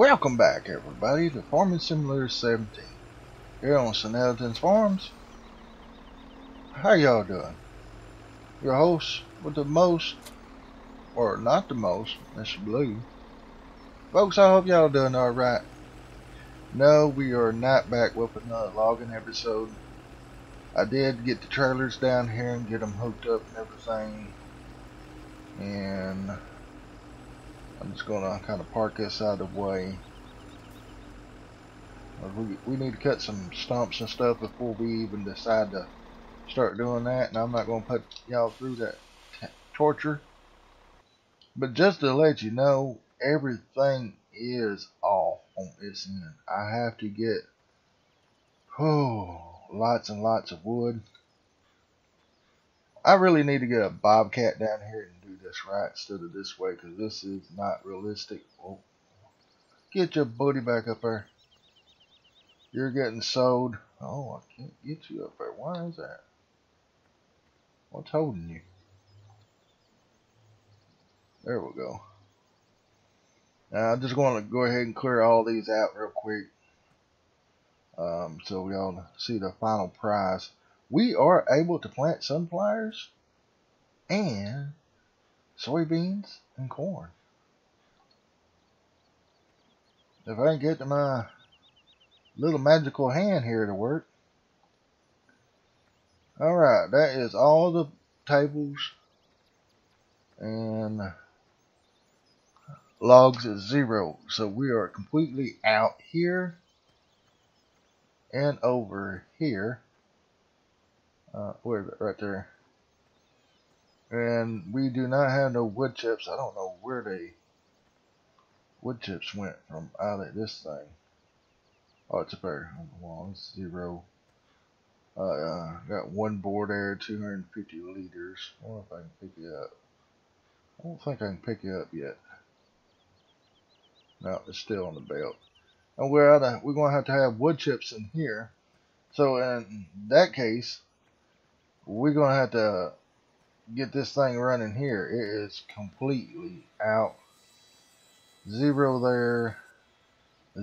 Welcome back everybody to Farming Simulator 17 here on Snetterton's Farms. How y'all doing? Your host with the most, or not the most, Mr. Blue. Folks, I hope y'all doing alright. No, we are not back with another logging episode. I did get the trailers down here and get them hooked up and everything. And I'm just gonna kind of park this out of the way. Uh, we, we need to cut some stumps and stuff before we even decide to start doing that. And I'm not gonna put y'all through that torture. But just to let you know, everything is off on this end. I have to get oh lots and lots of wood. I really need to get a bobcat down here and this right instead of this way because this is not realistic. Oh, get your booty back up there. You're getting sold. Oh, I can't get you up there. Why is that? What's holding you? There we go. Now, I'm just going to go ahead and clear all these out real quick. Um, so we all see the final prize we are able to plant sunflowers and soybeans and corn. If I can get my little magical hand here to work. Alright, that is all the tables and logs is zero. So we are completely out here and over here. Uh, where is it? Right there. And we do not have no wood chips. I don't know where they wood chips went from out of this thing. Oh, it's up there on the wall. It's zero. Uh, got one board there, 250 liters. I wonder if I can pick it up. I don't think I can pick it up yet. No, it's still on the belt. And we're out of, we're going to have to have wood chips in here. So in that case, we're gonna have to get this thing running here. It is completely out. Zero there,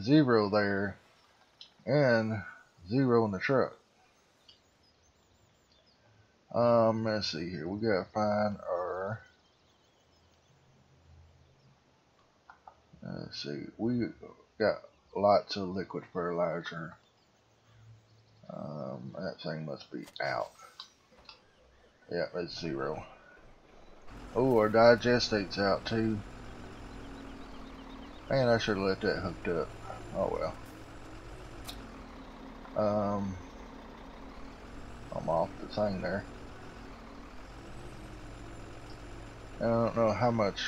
zero there, and zero in the truck. Um, let's see here. We gotta find our. Let's see. We got lots of liquid fertilizer. Um, that thing must be out. Yeah, it's zero. Oh, our digestate's out too. Man, I should have left that hooked up. Oh well. Um, I'm off the thing there. I don't know how much.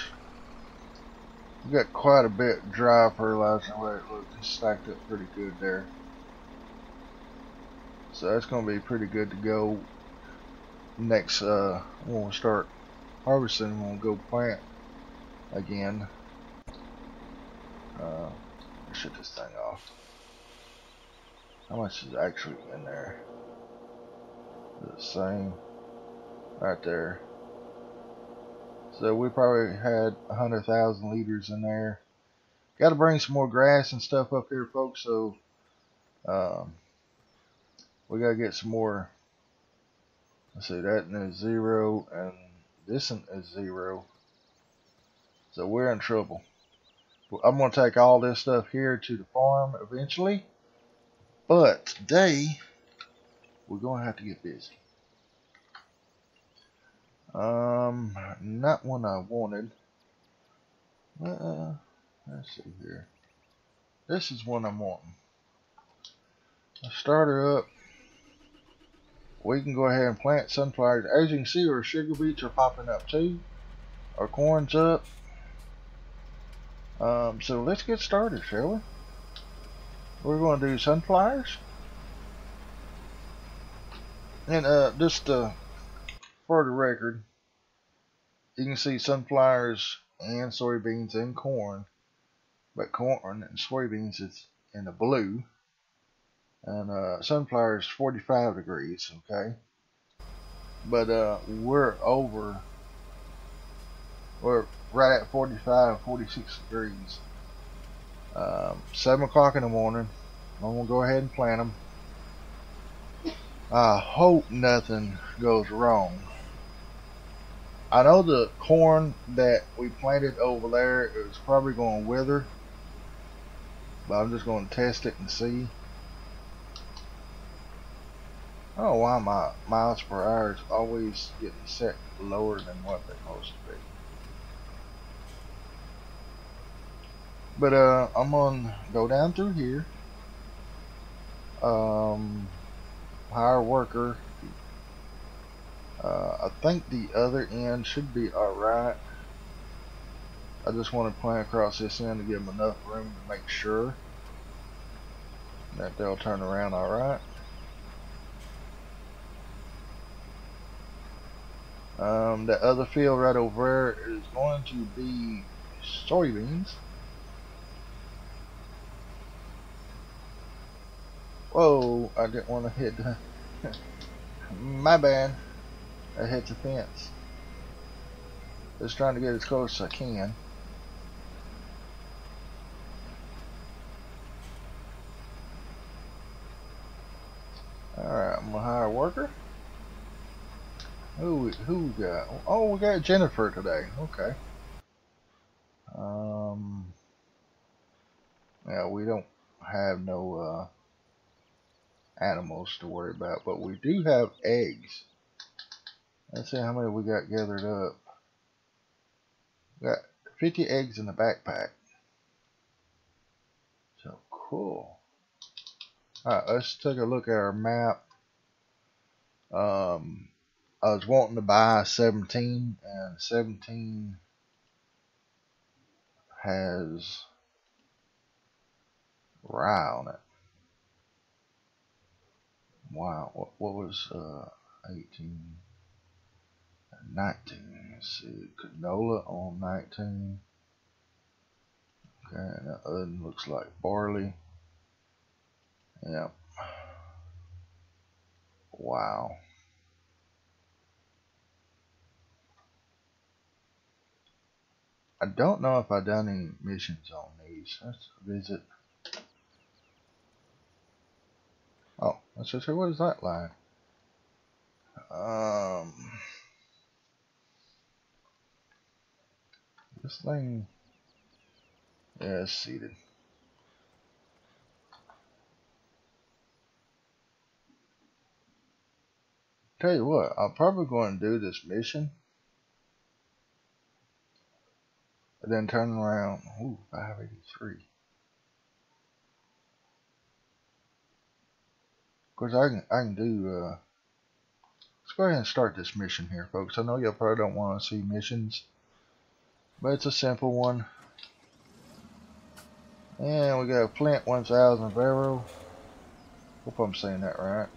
We got quite a bit dry fertilizer where it looks stacked up pretty good there. So that's going to be pretty good to go next uh, when we start harvesting we'll go plant again. Uh, shut this thing off. How much is actually in there? The same. Right there. So we probably had a hundred thousand liters in there. Got to bring some more grass and stuff up here folks so um, we got to get some more Let's see, that is zero, and this one is zero. So we're in trouble. I'm going to take all this stuff here to the farm eventually. But today, we're going to have to get busy. Um, not one I wanted. Uh, let's see here. This is one I'm wanting. I start her up we can go ahead and plant sunflowers. As you can see, our sugar beets are popping up too. Our corn's up. Um, so let's get started, shall we? We're going to do sunflowers. And uh, just uh, for the record, you can see sunflowers and soybeans and corn. But corn and soybeans is in the blue and uh, sunflower is 45 degrees okay but uh, we're over we're right at 45 46 degrees Um, 7 o'clock in the morning. I'm to go ahead and plant them. I hope nothing goes wrong. I know the corn that we planted over there is probably going to wither. But I'm just going to test it and see. I don't know why my miles per hour is always getting set lower than what they're supposed to be. But uh, I'm gonna go down through here. Um, hire worker. Uh, I think the other end should be alright. I just want to plant across this end to give them enough room to make sure that they'll turn around alright. Um, the other field right over there is going to be soybeans. Whoa, I didn't want to hit. My bad. I hit the fence. Just trying to get as close as I can. Alright, I'm gonna hire a worker. Who who got? Oh, we got Jennifer today. Okay. Um. Yeah, we don't have no uh, animals to worry about, but we do have eggs. Let's see how many we got gathered up. We got 50 eggs in the backpack. So cool. Alright, let's take a look at our map. Um, I was wanting to buy 17, and 17 has rye on it. Wow, what, what was uh, 18? 19. Let's see, canola on 19. Okay, and that other looks like barley. Yep. Wow. I don't know if I've done any missions on these. Let's visit. Oh, let's just say, what is that line? Um, this thing, yeah, it's seated. Tell you what, I'm probably going to do this mission And then turn around. Ooh, 583. Of course, I can, I can do, uh, let's go ahead and start this mission here, folks. I know y'all probably don't want to see missions, but it's a simple one. And we got a Flint 1000 barrel. Hope I'm saying that right.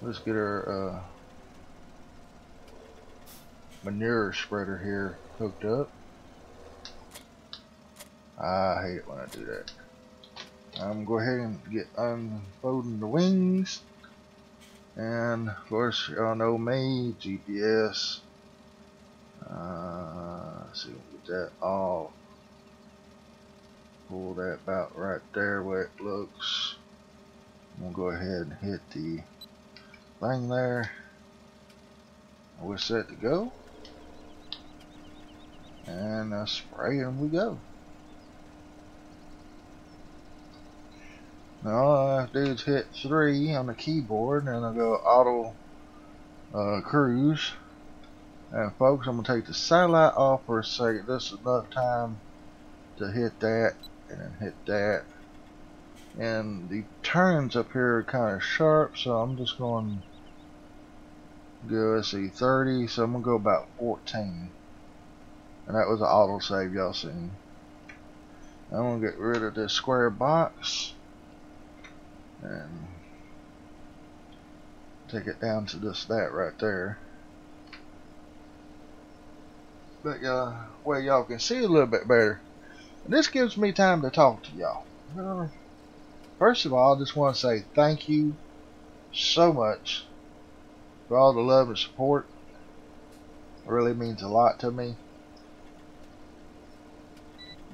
Let's get our, uh, manure spreader here hooked up. I hate it when I do that. I'm going to go ahead and get unfolding the wings. And of course, y'all know me, GPS. Uh, see, get that all. Pull that about right there where it looks. I'm going to go ahead and hit the thing there. We're set to go and uh, spray and we go. Now all I have to do is hit 3 on the keyboard and I go auto uh, cruise. And folks, I'm going to take the satellite off for a second. This is enough time to hit that and hit that. And the turns up here are kind of sharp, so I'm just going to go, let's see, 30, so I'm going to go about 14. And that was an autosave y'all seen. I'm going to get rid of this square box. And take it down to just that right there. But uh, well, y'all can see a little bit better. And this gives me time to talk to y'all. Uh, first of all, I just want to say thank you so much for all the love and support. It really means a lot to me.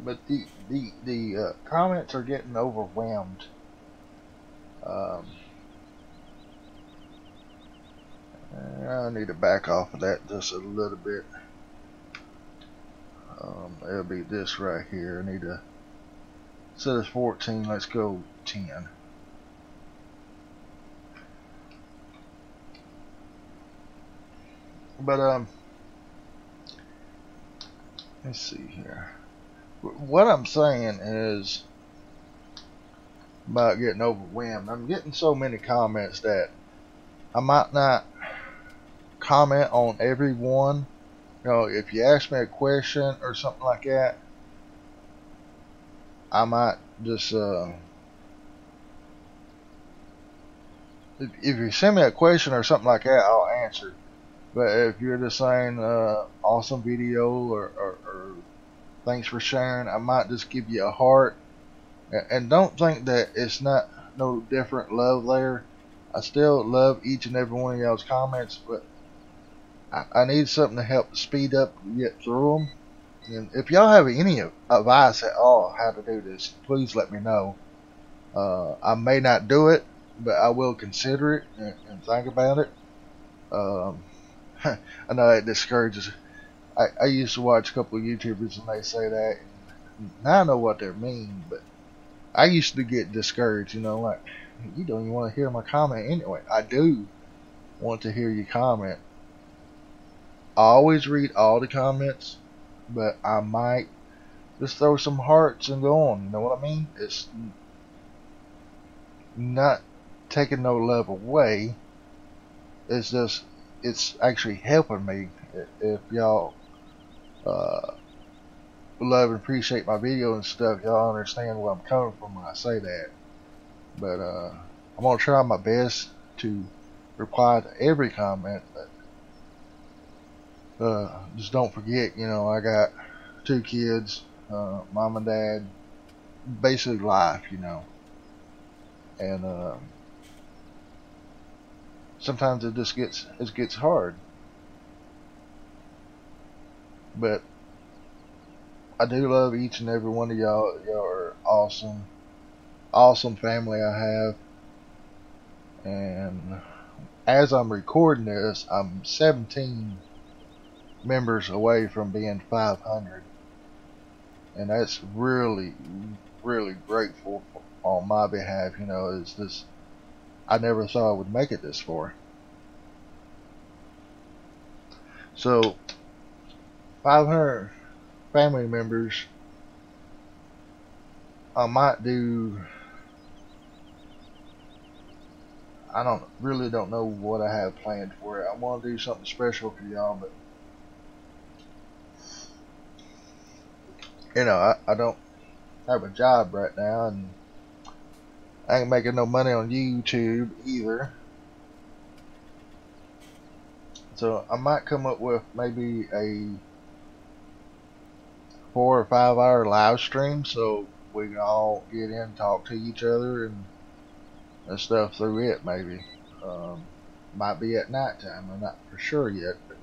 But the the the uh, comments are getting overwhelmed. Um, I need to back off of that just a little bit. Um, it'll be this right here. I need to set as 14. Let's go 10. But um, let's see here. What I'm saying is about getting overwhelmed. I'm getting so many comments that I might not comment on every one. You know, if you ask me a question or something like that, I might just uh, if you send me a question or something like that, I'll answer. But if you're just saying uh, awesome video or, or, thanks for sharing, I might just give you a heart. And don't think that it's not no different love there. I still love each and every one of y'all's comments, but I, I need something to help speed up get through them. And if y'all have any advice at all how to do this, please let me know. Uh, I may not do it, but I will consider it and, and think about it. Um, I know that discourages. I, I used to watch a couple of YouTubers and they say that. Now I know what they mean, but I used to get discouraged. You know, like you don't even want to hear my comment anyway. I do want to hear your comment. I always read all the comments, but I might just throw some hearts and go on. You know what I mean? It's not taking no love away. It's just it's actually helping me if y'all uh, love and appreciate my video and stuff. Y'all understand where I'm coming from when I say that. But uh, I'm gonna try my best to reply to every comment but uh, just don't forget you know I got two kids uh, mom and dad basically life you know. And uh, sometimes it just gets it gets hard. But I do love each and every one of y'all. Y'all are awesome, awesome family I have. And as I'm recording this, I'm 17 members away from being 500. And that's really, really grateful on my behalf. You know, it's just I never thought I would make it this far. So, 500 family members, I might do, I don't, really don't know what I have planned for it. I want to do something special for y'all, but, you know, I, I don't have a job right now, and I ain't making no money on YouTube either. So I might come up with maybe a four or five hour live stream so we can all get in and talk to each other and, and stuff through it maybe. Um, might be at night time. I'm not for sure yet. But,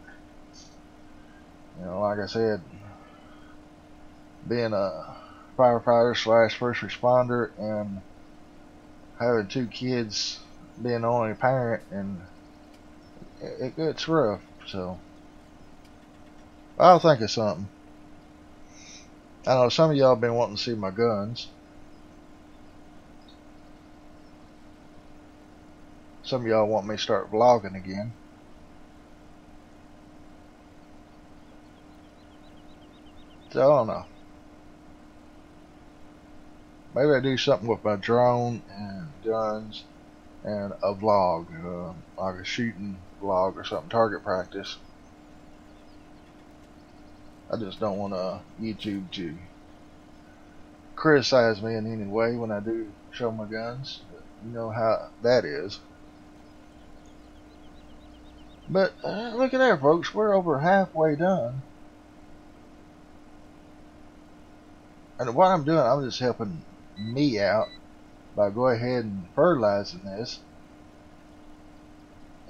you know, like I said, being a firefighter slash first responder and having two kids, being the only parent, and it, it gets rough. So I'll think of something. I know some of y'all been wanting to see my guns. Some of y'all want me to start vlogging again. So I don't know. Maybe I do something with my drone and guns and a vlog, uh, like a shooting vlog or something, target practice. I just don't want uh, YouTube to criticize me in any way when I do show my guns. You know how that is. But uh, look at there, folks. We're over halfway done. And what I'm doing, I'm just helping me out by go ahead and fertilizing this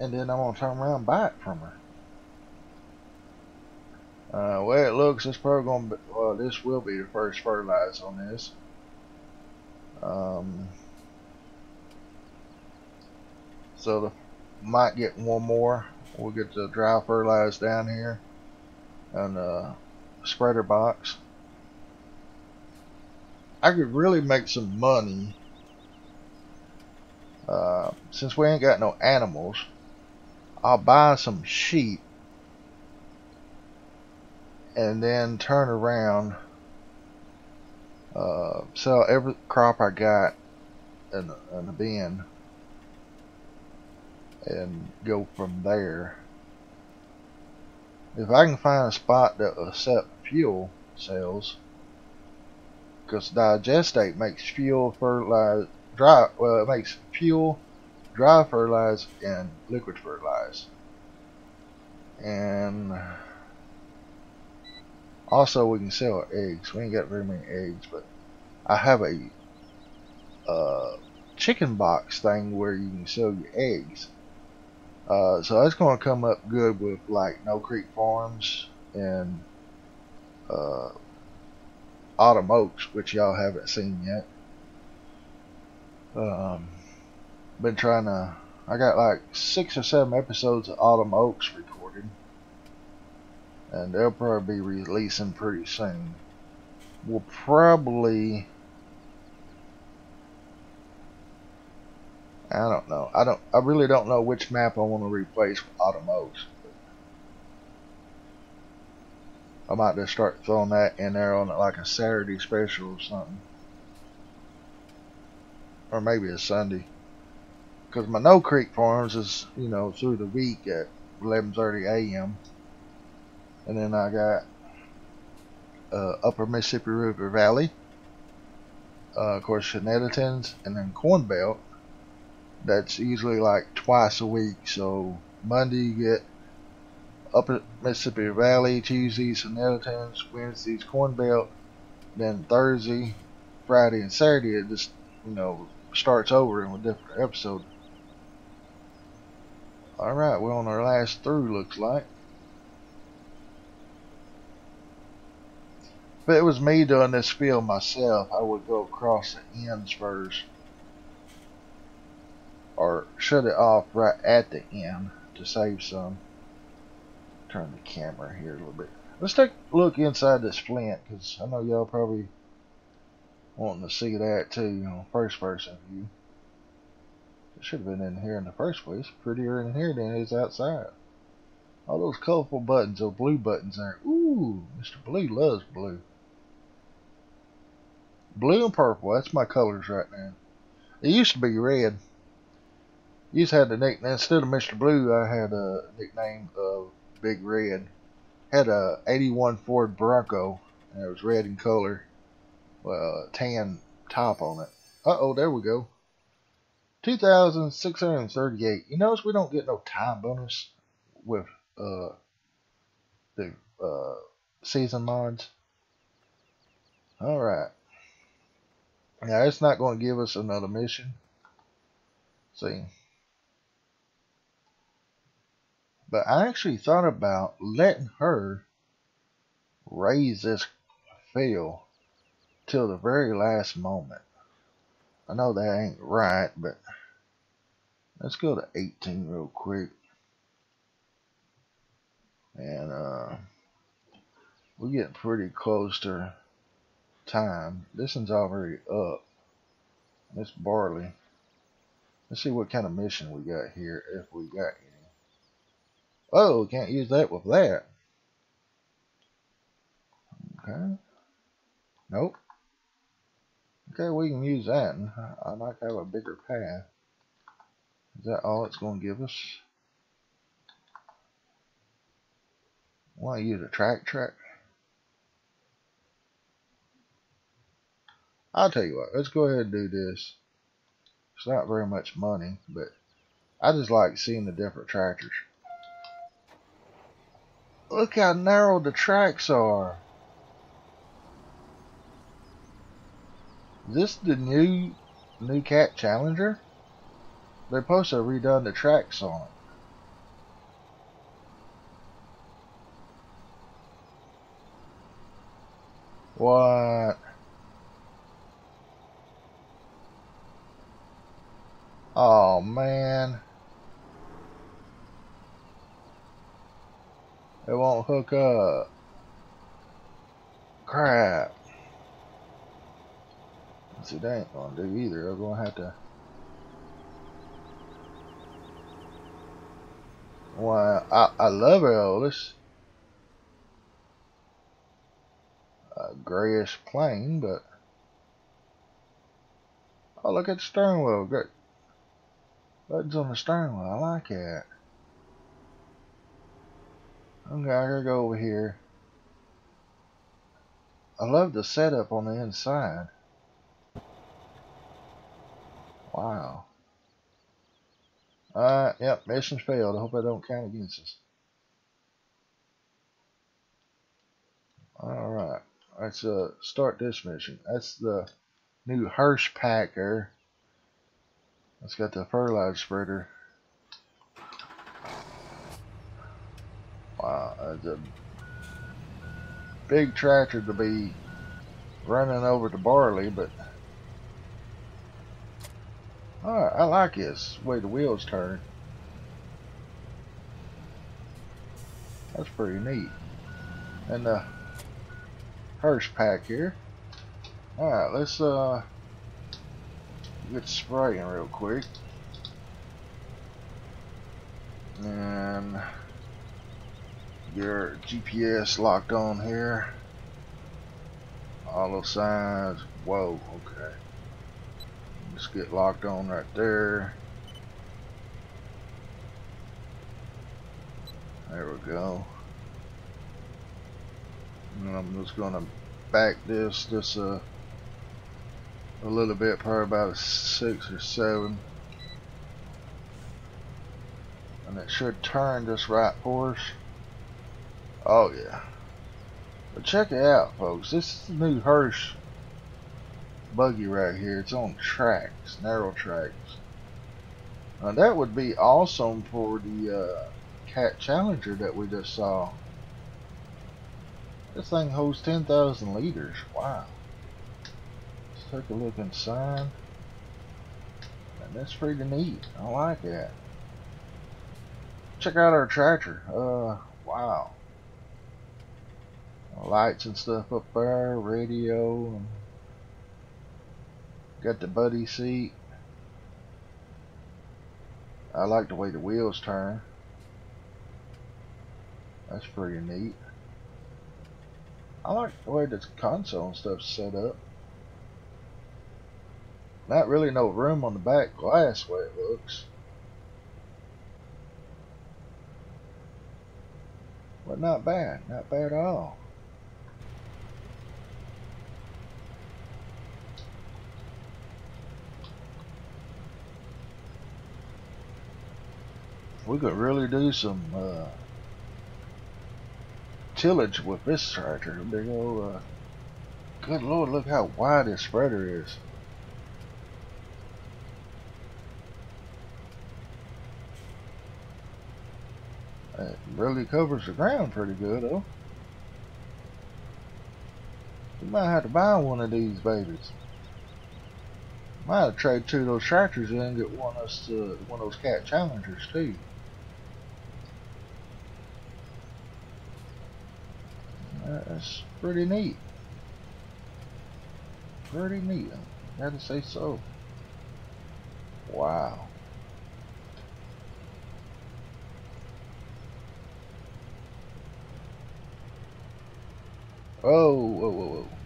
and then I'm going to turn around and buy it from her. Uh, way it looks, this probably going to be, well, this will be the first fertilizer on this. Um, so the, might get one more. We'll get the dry fertilizer down here and the spreader box. I could really make some money uh, since we ain't got no animals. I'll buy some sheep and then turn around uh, sell every crop I got in, in a bin and go from there. If I can find a spot that will accept fuel cells, because digestate makes fuel, fertilize, dry, well, it makes fuel, dry fertilize, and liquid fertilize. And also, we can sell eggs. We ain't got very many eggs, but I have a uh, chicken box thing where you can sell your eggs. Uh, so that's going to come up good with like No Creek Farms and uh, Autumn Oaks, which y'all haven't seen yet. Um, been trying to. I got like six or seven episodes of Autumn Oaks recorded and they'll probably be releasing pretty soon. We'll probably I don't know. I don't. I really don't know which map I want to replace with Autumn Oaks. I might just start throwing that in there on like a Saturday special or something, or maybe a Sunday. Because my No Creek Farms is, you know, through the week at 11:30 a.m. And then I got uh, Upper Mississippi River Valley, uh, of course, Shenanigans, and then Corn Belt. That's usually like twice a week. So Monday you get Upper Mississippi Valley, Tuesday Shenanigans, Wednesday's Corn Belt, then Thursday, Friday, and Saturday it just you know starts over in a different episode. All right, we're on our last through looks like. If it was me doing this field myself, I would go across the ends first. Or shut it off right at the end to save some. Turn the camera here a little bit. Let's take a look inside this flint, because I know y'all probably wanting to see that too, you know, first person view. It should have been in here in the first place. Prettier in here than it is outside. All those colorful buttons, those blue buttons there. Ooh, Mr. Blue loves blue. Blue and purple, that's my colors right now. It used to be red. You have the nickname, instead of Mr. Blue, I had a nickname of Big Red. Had a 81 Ford Bronco, and it was red in color. Well, tan top on it. Uh-oh, there we go. 2,638. You notice we don't get no time bonus with uh, the uh, season mods? Alright. Now it's not going to give us another mission. See. But I actually thought about letting her raise this fail till the very last moment. I know that ain't right, but let's go to 18 real quick. And uh, we're getting pretty close to time. This one's already up. It's barley. Let's see what kind of mission we got here, if we got any. Oh, can't use that with that. Okay. Nope. Okay, we can use that. I might have a bigger path. Is that all it's going to give us? I want to use a track track. I'll tell you what, let's go ahead and do this. It's not very much money, but I just like seeing the different tractors. Look how narrow the tracks are. Is this the new new cat challenger? They're supposed to have redone the tracks on it. What? Oh man. It won't hook up. Crap. See, that ain't gonna do either. I'm gonna have to. Why, I, I love Elvis. A grayish plane, but. Oh, look at the steering wheel. Good. Buttons on the steering wheel. I like that. Okay, I gotta go over here. I love the setup on the inside. Wow. Alright, yep, mission failed. I hope I don't count against us. Alright, let's uh, start this mission. That's the new Hirsch Packer. It's got the fertilizer spreader. Wow, that's a big tractor to be running over the barley, but I like this way the wheels turn. That's pretty neat. And the Hirsch pack here. Alright, let's uh get spraying real quick. And your GPS locked on here. All those signs. Whoa, okay. Just get locked on right there. There we go. And I'm just gonna back this this uh a little bit, probably about a six or seven. And it should turn just right for. Oh yeah. But check it out folks. This is the new Hirsch buggy right here. It's on tracks, narrow tracks. Now that would be awesome for the uh, Cat Challenger that we just saw. This thing holds 10,000 liters. Wow. Take a look inside. And that's pretty neat. I like that. Check out our tractor. Uh, wow. Lights and stuff up there, radio, and Got the buddy seat. I like the way the wheels turn. That's pretty neat. I like the way the console and stuff's set up. Not really no room on the back glass way it looks. But not bad, not bad at all. we could really do some uh, tillage with this tractor. Big old, uh, good lord, look how wide this spreader is. It really covers the ground pretty good though. You might have to buy one of these babies. Might have to trade two of those tractors in and get one of those, uh, one of those cat challengers too. That's pretty neat. Pretty neat. I gotta say so. Wow. Oh, whoa, whoa, whoa.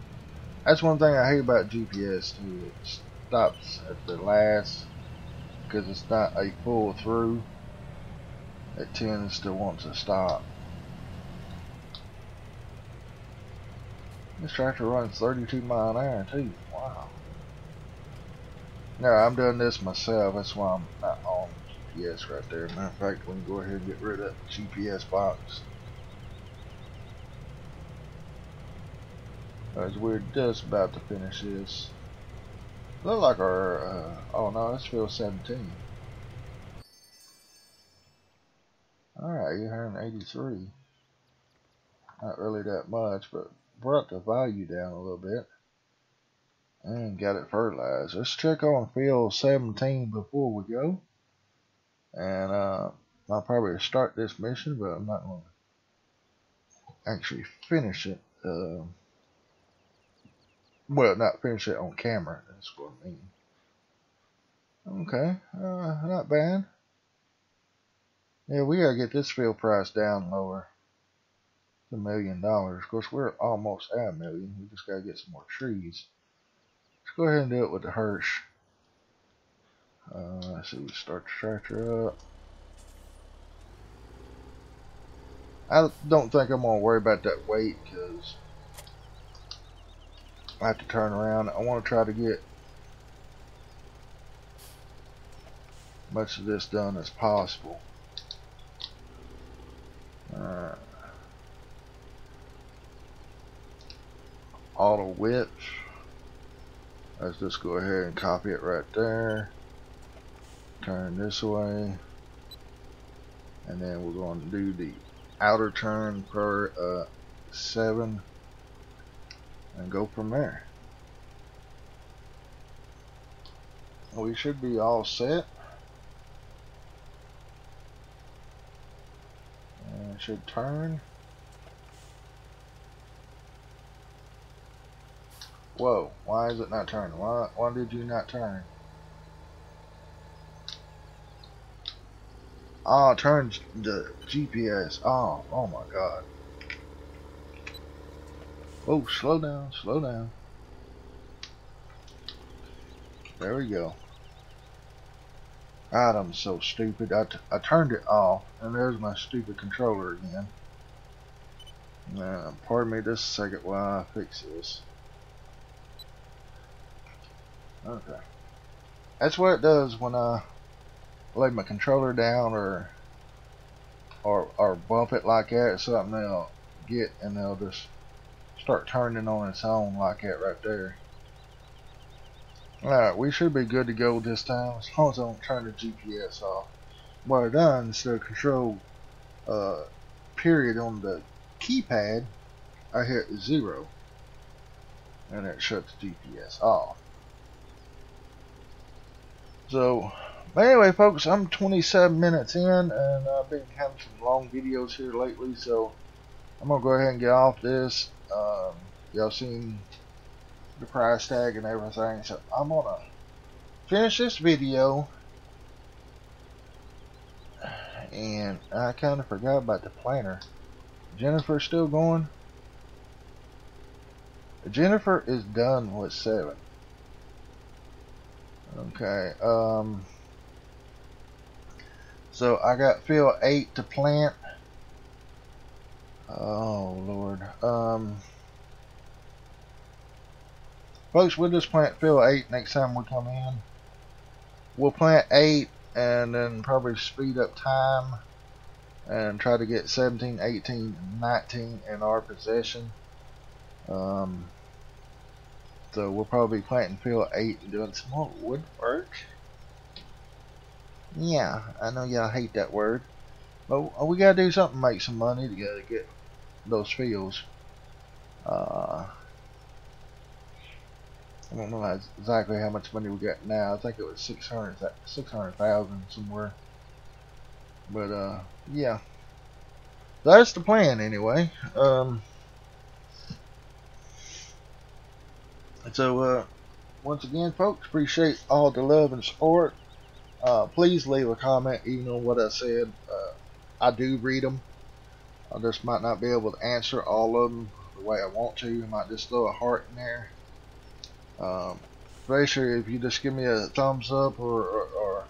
That's one thing I hate about GPS too. It stops at the last because it's not a pull through. It tends to want to stop. This tractor runs 32 mile an hour too. Wow. No, I'm doing this myself. That's why I'm not on GPS right there. Matter of fact, we can go ahead and get rid of that GPS box. As we're just about to finish this. Look like our, uh, oh no, it's field 17. Alright, 883. Not really that much, but brought the value down a little bit and got it fertilized. Let's check on field 17 before we go. And uh, I'll probably start this mission, but I'm not going to actually finish it. Uh, well, not finish it on camera. That's what I mean. Okay, uh, not bad. Yeah, we gotta get this field price down lower a million dollars. Of course, we're almost at a million. We just gotta get some more trees. Let's go ahead and do it with the Hirsch. Uh, let's see, we start the tractor up. I don't think I'm gonna worry about that weight because I have to turn around. I want to try to get much of this done as possible. Alright. auto width. Let's just go ahead and copy it right there. Turn this way. And then we're going to do the outer turn per uh, 7 and go from there. We should be all set. And should turn. Whoa, why is it not turning? Why, why did you not turn? Ah, oh, it turns the GPS. Oh, ah, oh my god. Oh, slow down, slow down. There we go. God, I'm so stupid. I, I turned it off, and there's my stupid controller again. Now, pardon me just a second while I fix this. Okay. That's what it does when I lay my controller down or or or bump it like that. or something they'll get and they'll just start turning on its own like that right there. Alright, we should be good to go this time as long as I don't turn the GPS off. What I done is the control uh, period on the keypad, I hit zero and it shuts GPS off. So, anyway, folks, I'm 27 minutes in, and I've been having some long videos here lately, so I'm gonna go ahead and get off this. Um, y'all seen the price tag and everything, so I'm gonna finish this video. And I kind of forgot about the planner. Jennifer still going? Jennifer is done with seven. Okay, um, so I got field 8 to plant. Oh, Lord. Um, folks, we'll just plant field 8 next time we come in. We'll plant 8 and then probably speed up time and try to get 17, 18, 19 in our possession. Um, so we'll probably be planting field 8 and doing some more woodwork. Yeah, I know y'all hate that word. But we gotta do something to make some money to get those fields. Uh, I don't know exactly how much money we got now. I think it was 600, 600,000 somewhere. But, uh, yeah. That's the plan anyway. Um, so, uh, once again, folks, appreciate all the love and support. Uh, please leave a comment even on what I said. Uh, I do read them. I just might not be able to answer all of them the way I want to. I might just throw a heart in there. Um, if you just give me a thumbs up or, or, or,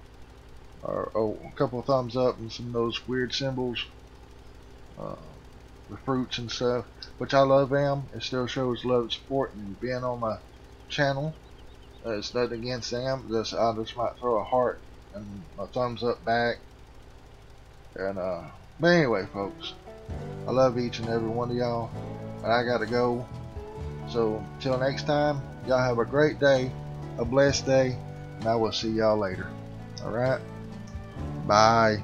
or oh, a couple of thumbs up and some of those weird symbols, uh, the fruits and stuff, which I love them. It still shows love and support and being on my channel. Uh, it's nothing against them. Just I just might throw a heart and a thumbs up back. And uh, but anyway, folks, I love each and every one of y'all. And I gotta go. So till next time, y'all have a great day, a blessed day, and I will see y'all later. All right, bye.